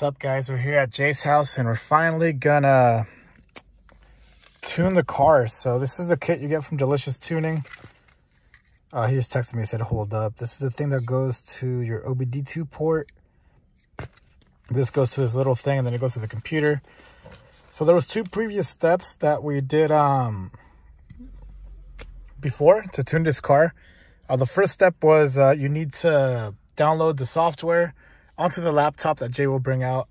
What's up guys? We're here at Jay's house and we're finally gonna tune the car. So this is the kit you get from Delicious Tuning. Uh, he just texted me, he said hold up. This is the thing that goes to your OBD2 port. This goes to this little thing and then it goes to the computer. So there was two previous steps that we did um, before to tune this car. Uh, the first step was uh, you need to download the software onto the laptop that Jay will bring out.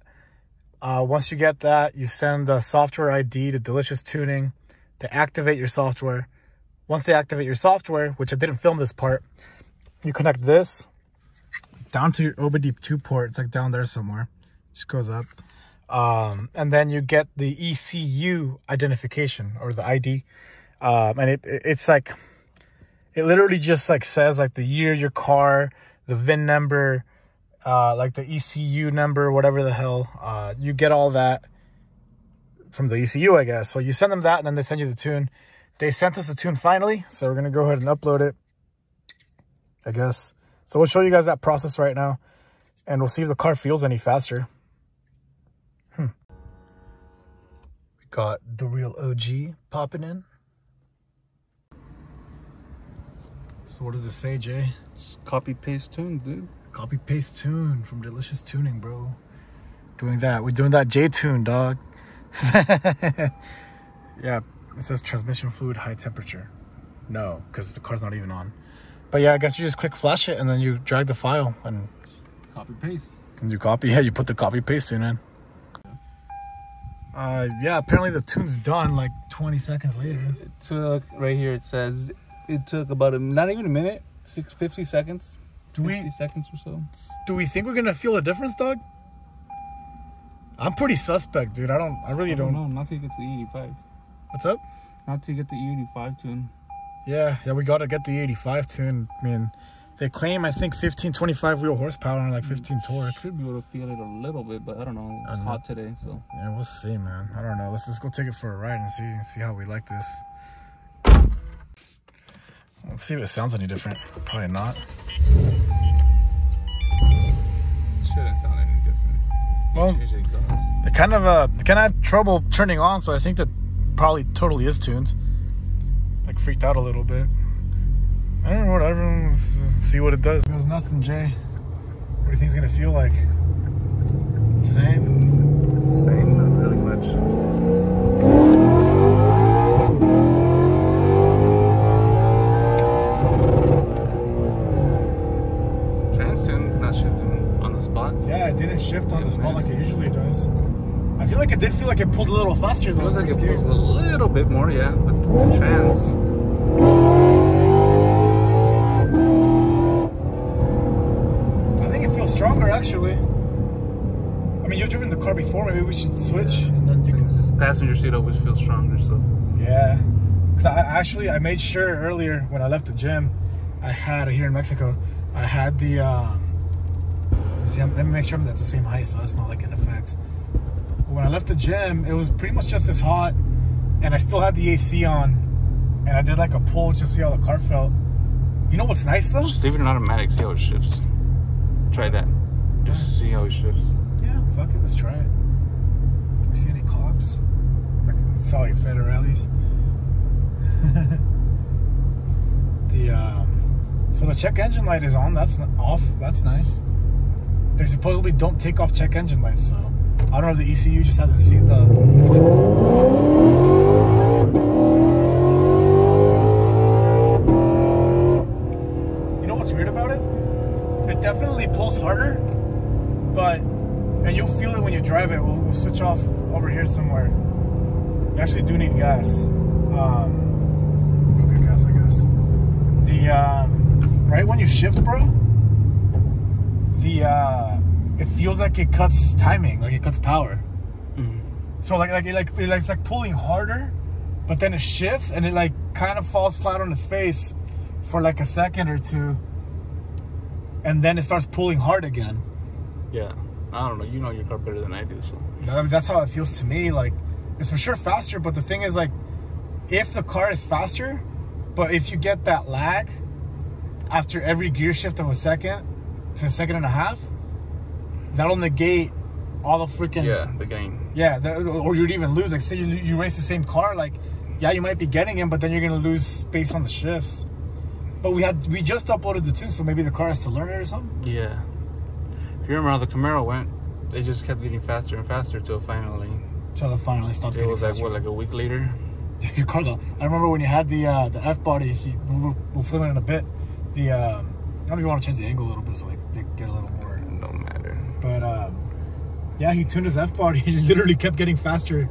Uh, once you get that, you send the software ID to Delicious Tuning to activate your software. Once they activate your software, which I didn't film this part, you connect this down to your OBD2 port. It's like down there somewhere. Just goes up. Um, and then you get the ECU identification or the ID. Um, and it, it's like, it literally just like says like the year, your car, the VIN number, uh, like the ECU number, whatever the hell. Uh, you get all that from the ECU, I guess. So you send them that, and then they send you the tune. They sent us the tune finally, so we're gonna go ahead and upload it. I guess. So we'll show you guys that process right now, and we'll see if the car feels any faster. Hmm. We got the real OG popping in. So what does it say, Jay? It's copy paste tune, dude. Copy paste tune from Delicious Tuning, bro. Doing that. We're doing that J tune, dog. yeah, it says transmission fluid high temperature. No, because the car's not even on. But yeah, I guess you just click flash it and then you drag the file and Copy paste. can you copy? Yeah, you put the copy paste tune in. Uh, yeah, apparently the tune's done like 20 seconds later. It took right here. It says it took about a not even a minute, six fifty seconds. Do 50 we seconds or so? do we think we're gonna feel a difference, dog? I'm pretty suspect, dude. I don't. I really I don't don't. know. Not till you get to the E85. What's up? Not till you get the E85 tune. Yeah, yeah, we gotta get the 85 tune. I mean, they claim I think 15, 25 wheel horsepower and like 15 mm, torque. Should be able to feel it a little bit, but I don't know. It's hot today, so Yeah, we'll see, man. I don't know. Let's let's go take it for a ride and see see how we like this. Let's see if it sounds any different. Probably not. Well- change the exhaust. It kind of uh, kind of had trouble turning on, so I think that probably totally is tuned. Like freaked out a little bit. I don't know. Whatever. Let's see what it does. It was nothing, Jay. What do you think it's gonna feel like? The same. Same, not really much. Didn't shift on the spot like it usually does. I feel like it did feel like it pulled a little faster though. Feels like it pulls a little bit more, yeah, but the trans. I think it feels stronger actually. I mean, you've driven the car before. Maybe we should switch and then you can. This passenger seat always feels stronger, so. Yeah. Cause I actually I made sure earlier when I left the gym, I had here in Mexico, I had the. Um, see, I'm, let me make sure that's the same height, so that's not like an effect. When I left the gym, it was pretty much just as hot, and I still had the AC on, and I did like a pull just to see how the car felt. You know what's nice though? Just leave it in automatic, see how it shifts. Try that. Just to see how it shifts. Yeah, fuck it, let's try it. Do we see any cops? Saw your federales. the um, so the check engine light is on. That's off. That's nice. They supposedly don't take off check engine lights, so I don't know if the ECU just hasn't seen the. You know what's weird about it? It definitely pulls harder, but and you'll feel it when you drive it. We'll, we'll switch off over here somewhere. You actually do need gas. Um, get gas, I guess. The um, right when you shift, bro. The uh, it feels like it cuts timing, like it cuts power. Mm-hmm. So like like it like it like, it's like pulling harder, but then it shifts and it like kind of falls flat on its face for like a second or two, and then it starts pulling hard again. Yeah. I don't know. You know your car better than I do, so. I mean, that's how it feels to me. Like it's for sure faster, but the thing is like, if the car is faster, but if you get that lag after every gear shift of a second to a second and a half, that'll negate all the freaking Yeah, the gain. yeah, the, or you'd even lose. Like, say you you race the same car, like, yeah, you might be getting him, but then you're gonna lose space on the shifts. But we had we just uploaded the tune, so maybe the car has to learn it or something. Yeah. If you remember how the Camaro went, they just kept getting faster and faster till finally till they finally stopped. it was like faster. what, like a week later. your car go. I remember when you had the uh, the F body. He, we'll, we'll film it in a bit. The um, I don't know if you want to change the angle a little bit so like they get a little more. Don't matter. But um, yeah, he tuned his F body. He literally kept getting faster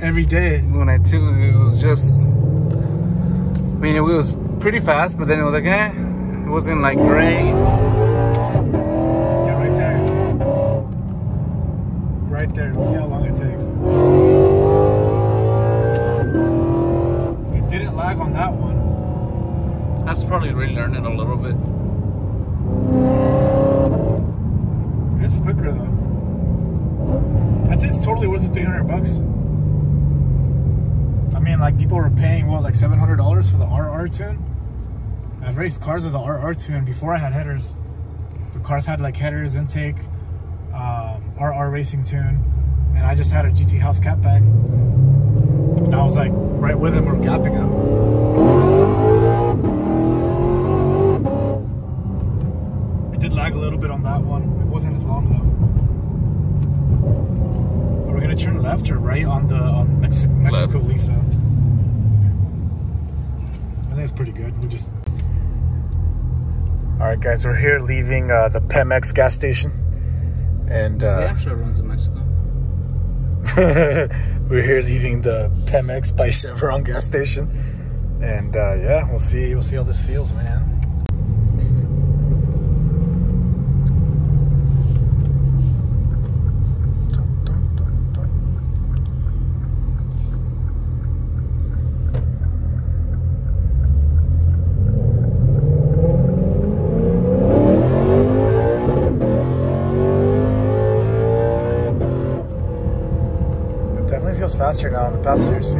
every day. When I tuned, it was just. I mean, it was pretty fast, but then it was like, eh, it wasn't like great. Yeah, right there. Right there. We'll see how long it takes. We didn't lag on that one. That's probably relearning a little bit. It's quicker though. I'd say it's totally worth the 300 bucks. I mean, like people were paying what, like $700 for the RR tune? I've raced cars with the RR tune before I had headers. The cars had like headers, intake, um, RR racing tune, and I just had a GTHAUS catback. And I was like right with him or gapping him. It did lag a little bit on that one. It wasn't as long though. Are we gonna turn left or right on the on Mex- Mexico Left. Lisa? Okay. I think it's pretty good. We just. All right, guys, we're here leaving uh, the Pemex gas station, and The uh, actual runs in Mexico. we're here leaving the Pemex by Chevron gas station, and uh, yeah, we'll see. We'll see how this feels, man. Now in the passenger seat.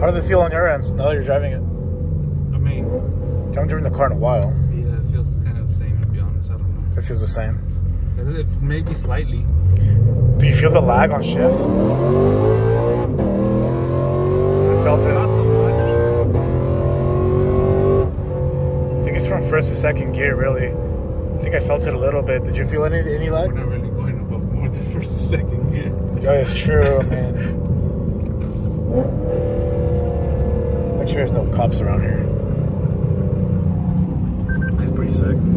How does it feel on your end now that you're driving it? I mean, You haven't driven the car in a while. yeah, it feels kind of the same, to be honest. I don't know. It feels the same. Maybe slightly. Do you feel the lag on shifts? I felt it. Not so much. I think it's from first to second gear, really. I think I felt it a little bit. Did you feel any any lag? not really more first second gear. Yeah, it's true, man. Make sure there's no cops around here. That's pretty sick.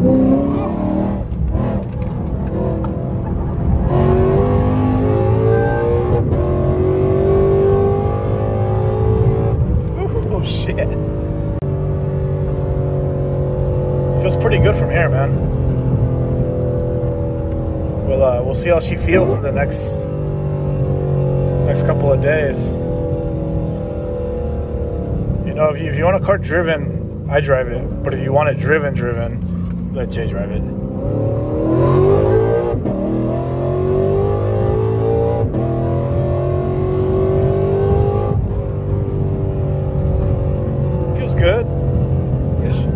Oh shit. Feels pretty good from here, man. We'll see how she feels in the next next couple of days. You know, if you, if you want a car driven, I drive it. But if you want it driven, driven, let Jay drive it. Feels good.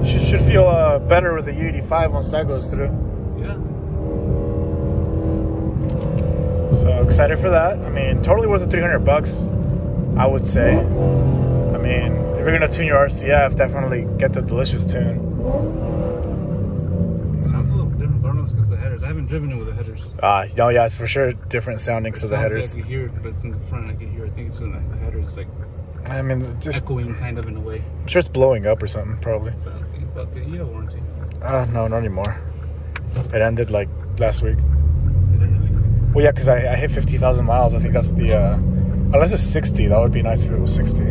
Should, should feel uh, better with the E85 once that goes through. Yeah. So excited for that. I mean, totally worth the 300 bucks, I would say. I mean, if you're gonna tune your RCF, definitely get the delicious tune. Sounds a little different, but I don't know if it's because the headers. I haven't driven it with the headers. Uh, no, yeah, it's for sure different sounding because of the Sounds like headers. I can hear it, but in the front I can hear. I think it's in the, the headers like I mean, just echoing kind of in a way. I'm sure it's blowing up or something, probably. But I think fuck it. You have warranty. Uh, no, not anymore. It ended like last week. Well, yeah, because I, I hit 50,000 miles. I think that's the, uh, unless it's 60, that would be nice if it was 60.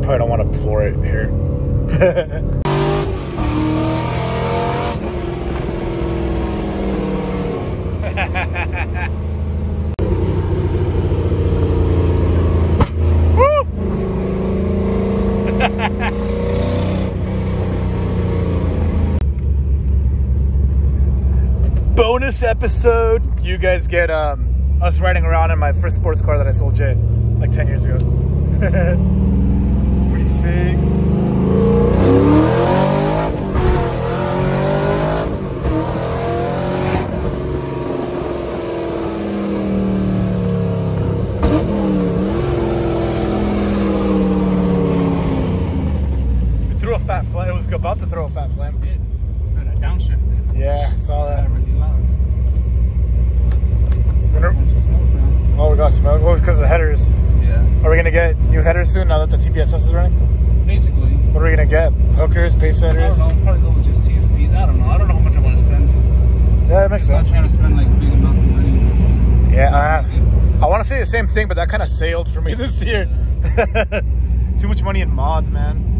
Probably don't want to floor it here. Woo! bonus episode. You guys get um, us riding around in my first sports car that I sold Jay like 10 years ago. Pretty sick. Threw a fat flame. It was about to throw a fat flame downshifted. Yeah, I saw that. Really loud. Oh, we got smoke. Well, was because of the headers. Yeah. Are we gonna get new headers soon now that the TPSS is running? Basically. What are we gonna get? Hookers, pace headers. I don't know. Probably go with just TSP. I don't know. I don't know how much I want to spend. Yeah, that makes I'm sense. I'm trying to spend like big amounts of money. Yeah. I want to say the same thing, but that kind of sailed for me this year. Yeah. Too much money in mods, man.